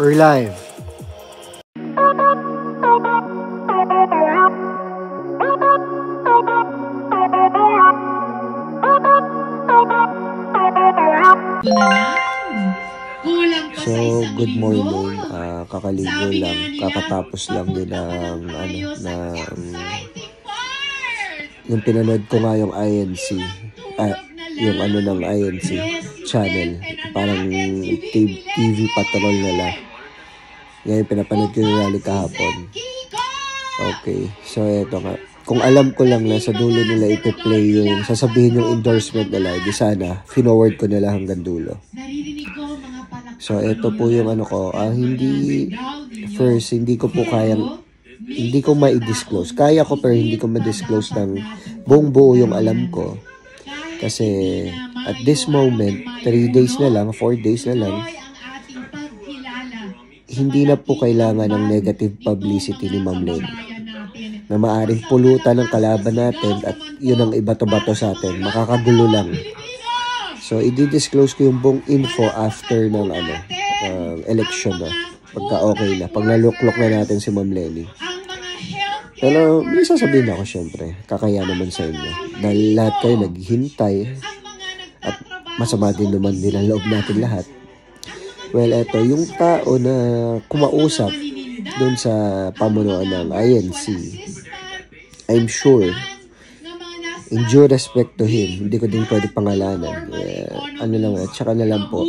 We're live. So, good morning. Ah, kakaligo lang. Kakatapos lang din ng ano na yung pinanood ko nga yung INC. Ah, yung ano ng INC channel. Parang TV, patrol nila. Ngayon pinapanood ko rally kahapon. Okay. So, eto nga. Kung alam ko lang na sa dulo nila ipe-play yung sasabihin yung endorsement nila, di sana, finoward ko nila hanggang dulo. So, ito po yung ano ko. ah, hindi, first, hindi ko po kayang, hindi ko ma-disclose. Kaya ko pero hindi ko ma-disclose ng buong buo yung alam ko. Kasi, at this moment, 3 days na lang, 4 days na lang, hindi na po kailangan ng negative publicity ni Ma'am Len na maaring pulutan ng kalaban natin at yun ang ibato-bato sa atin. Makakagulo lang. So, i-disclose ko yung buong info after ng ano, uh, election na. Pagka okay na. Pag naluklok na natin si Ma'am Lenny. Pero, may sasabihin ako syempre. Kakaya naman sa inyo. Dahil lahat kayo naghihintay. At masama din naman din ang loob natin lahat. Well, eto, yung tao na kumausap dun sa pamunuan ng INC, I'm sure, in due respect to him, hindi ko din pwede pangalanan. Eh, ano lang, at saka na lang po,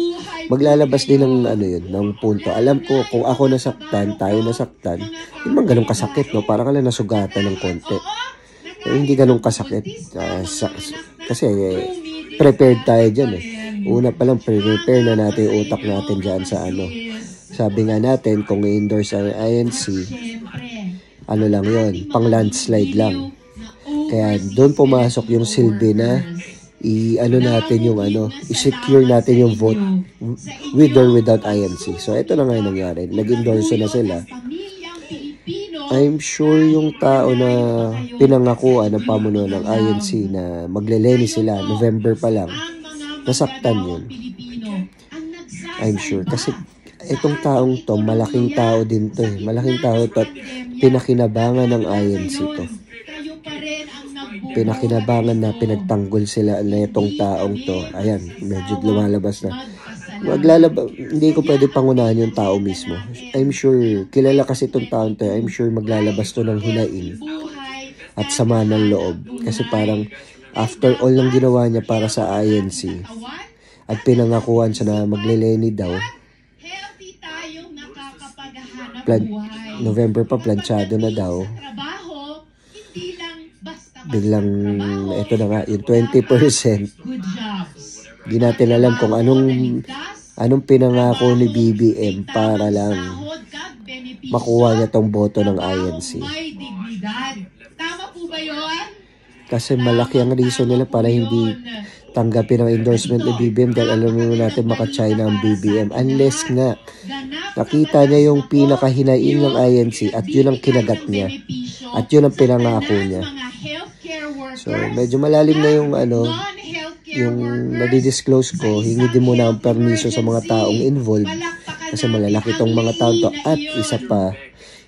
maglalabas din ng ano yun, ng punto. Alam ko, kung ako nasaktan, tayo nasaktan, hindi man ganun kasakit, no? Parang ka lang nasugatan ng konti. Eh, hindi ganun kasakit. Uh, sa, kasi, eh, prepared tayo dyan, eh. Una pa lang, prepare na natin yung utak natin dyan sa ano. Sabi nga natin, kung i-endorse ang INC, ano lang yon pang landslide lang. Kaya doon pumasok yung silbi na i-ano natin yung ano, i-secure natin yung vote with or without INC. So, ito na nga yung nangyari. Nag-endorse na sila. I'm sure yung tao na pinangakuan ng pamuno ng INC na magleleni sila November pa lang, nasaktan yun. I'm sure. Kasi itong taong to, malaking tao din to eh. Malaking tao to at pinakinabangan ng INC to. Pinakinabangan na pinagtanggol sila na itong taong to. Ayan, medyo lumalabas na. Maglalaba, hindi ko pwede pangunahan yung tao mismo. I'm sure, kilala kasi itong taong to. I'm sure maglalabas to ng hinain at sama ng loob. Kasi parang after all ng ginawa niya para sa INC at pinangakuan siya na magleleni daw, plan, November pa planchado na daw. Biglang, ito na nga, yung 20%. Hindi natin alam kung anong anong pinangako ni BBM para lang makuha niya tong boto ng INC. Kasi malaki ang reason nila para hindi tanggapin ang endorsement ni BBM dahil alam mo natin maka-China ang BBM. Unless nga, nakita niya yung pinakahinain ng INC at yun ang kinagat niya. At yun ang pinangako niya. So, medyo malalim na yung ano, yung nadidisclose ko, hingi din muna ang permiso sa mga taong involved kasi malalaki tong mga tao to at isa pa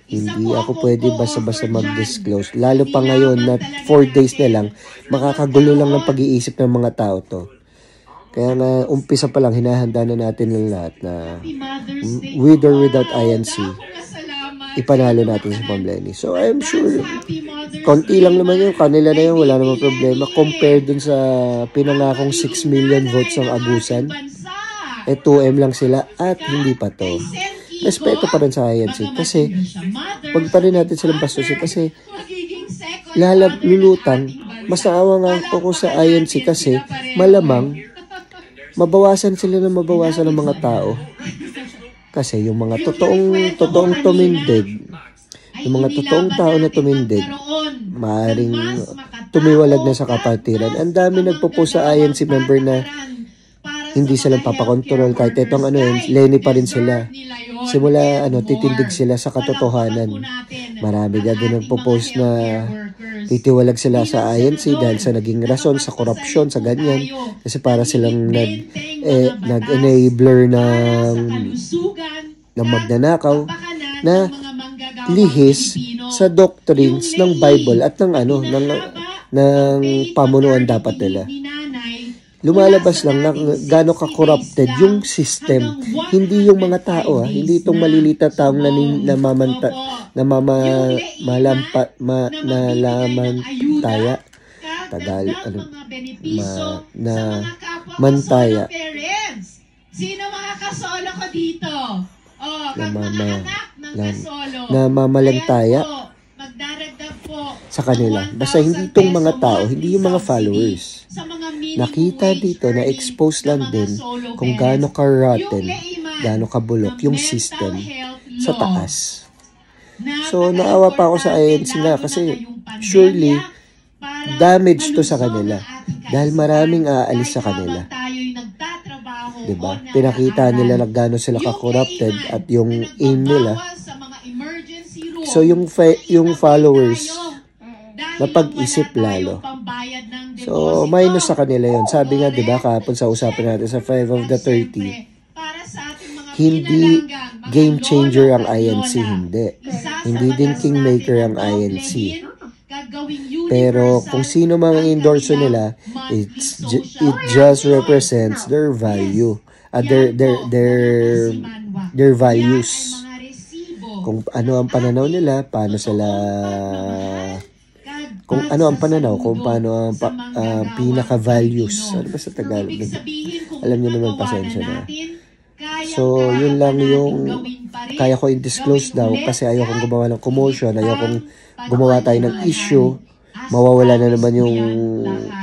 hindi ako pwede basta-basta mag-disclose. Lalo pa ngayon na 4 days na lang, makakagulo lang ng pag-iisip ng mga tao to. Kaya nga, umpisa pa lang, hinahanda na natin ng lahat na with or without INC, ipanalo natin si Lenny. So, I'm sure, konti lang naman yun. Kanila na yun, wala namang problema. Compare dun sa pinangakong 6 million votes ng Agusan, eh 2M lang sila at hindi pa to respeto pa rin sa INC kasi wag pa rin natin silang bastusin kasi lalab lulutang mas naawa nga ako sa INC kasi malamang mabawasan sila na mabawasan ng mga tao. Kasi yung mga totoong totoong tumindig yung mga totoong tao na tumindig maaring tumiwalag na sa kapatiran. Ang dami nagpo-post sa INC member na hindi sila papakontrol kahit itong ano yun, Lenny pa rin sila simula ano titindig sila sa katotohanan. Marami ka din nagpo-post na titiwalag sila sa INC dahil sa naging rason sa korupsyon sa ganyan kasi para silang nag eh, nag-enabler ng na magnanakaw na ng lihis sa doctrines ng Bible at ng ano ng ng pamunuan dapat nila. Lumalabas lang na gaano ka-corrupted yung system. Hindi yung mga tao, ha? hindi itong malilita taong nanin, namamanta, namama, malampa, ma, nalamantaya. Tagal, ano, ma, na, mantaya. Sino mga kasolo ko dito? Oh, mama- mga anak ng kasolo. na mamalantaya Sa kanila. Basta hindi 1,000 itong mga tao, hindi yung mga followers. Nakita dito na expose lang din kung gaano ka-rotten, gaano kabulok ng yung system sa taas. So, naawa pa ako sa INC nga kasi surely, damage to sa kanila. Dahil maraming aalis sa kanila. Diba? o Pinakita nila na gaano sila ka-corrupted at yung aim nila. nagbabawas sa mga emergency room, So, yung yung followers, napag-isip lalo. So, minus sa kanila yon Sabi nga, di ba, kahapon sa usapan natin sa 5 of the 30, Siyempre, para sa ating mga hindi game changer ang INC, hindi. Hindi din kingmaker ang INC. Pero kung sino mga ang endorso nila, it's it just represents their value. Uh, their, their, their, their values. Kung ano ang pananaw nila, paano sila, kung ano ang pananaw, kung paano ang pa, ah, pinaka-values. Ano ba sa Tagalog? Alam niyo naman, pasensya na. So, yun lang yung kaya ko i-disclose daw kasi ayokong gumawa ng commotion, ayokong gumawa tayo ng issue, mawawala na naman yung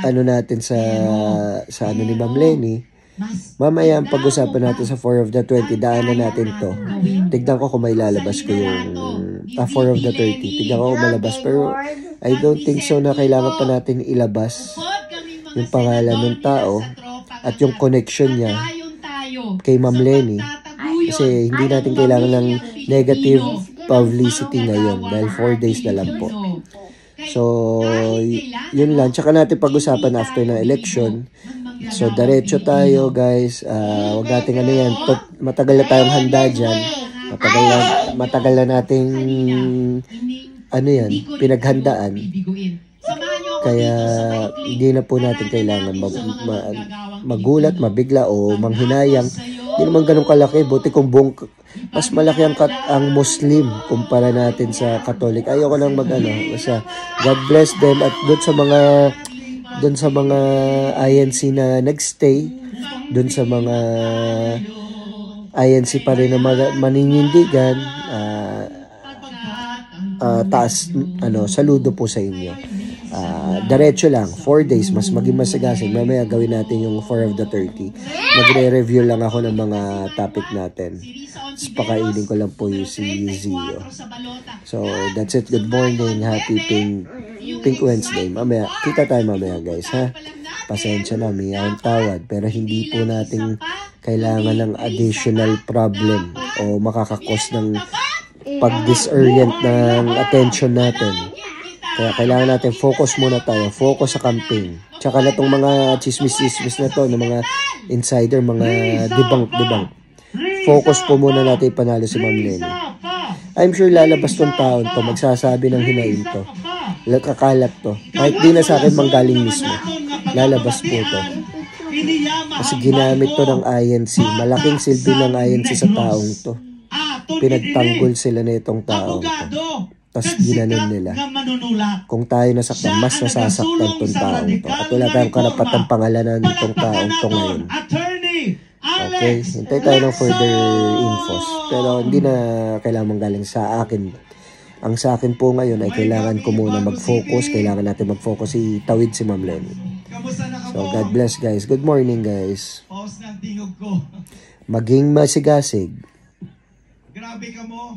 ano natin sa sa ano ni Ma'am Lenny. Mamaya ang pag-usapan natin sa 4 of the 20, daanan natin to. Tignan ko kung may lalabas ko yung ah, 4 of the 30. Tignan ko kung malabas. Pero I don't think so na kailangan pa natin ilabas yung pangalan ng tao at yung connection niya kay Ma'am Lenny. Kasi hindi natin kailangan ng negative publicity ngayon dahil 4 days na lang po. So, yun lang. Tsaka natin pag-usapan after ng election. So, diretso tayo guys. Ah, wag nating ano yan. Matagal na tayong handa dyan. Matagal na, matagal na nating ano yan, pinaghandaan. Kaya hindi na po natin kailangan mag, ma- magulat, mabigla o manghinayang. Hindi naman ganun kalaki. Buti kung buong, mas malaki ang, kat, ang Muslim kumpara natin sa Catholic. Ayoko nang mag ano. Basta God bless them at doon sa mga doon sa mga INC na nagstay, doon sa mga INC pa rin na maninindigan, ah, ah, taas, ano, saludo po sa inyo. Ah, diretso lang, 4 days, mas maging masigasig. Mamaya gawin natin yung 4 of the 30. Magre-review lang ako ng mga topic natin. Tapos pakainin ko lang po yung si Zio. So, that's it. Good morning. Happy Pink, Pink Wednesday. Mamaya, kita tayo mamaya guys, ha? Pasensya na, may akong tawad. Pero hindi po natin kailangan ng additional problem o makakakos ng pag-disorient ng attention natin. Kaya kailangan natin focus muna tayo. Focus sa campaign. Tsaka na tong mga chismis-chismis na to, ng mga insider, mga debunk-debunk. Focus po muna natin ipanalo si Ma'am Lenny. I'm sure lalabas tong taon to, magsasabi ng hinain to. Kakalat to. Kahit di na sa akin manggaling mismo. Lalabas po to. Kasi ginamit to ng INC. Malaking silbi ng INC sa taong to. Pinagtanggol sila na itong taong to. Tapos ginanon nila. Kung tayo nasaktan, mas nasasaktan tong taong to. At wala tayong karapatang pangalanan itong taong to ngayon. Okay, hintay tayo ng further infos. Pero hindi na kailangan manggaling sa akin. Ang sa akin po ngayon ay kailangan ko muna mag-focus. Kailangan natin mag-focus si Tawid si Ma'am Lenny. So, God bless guys. Good morning guys. Pause ng tingog ko. Maging masigasig. Grabe ka mo.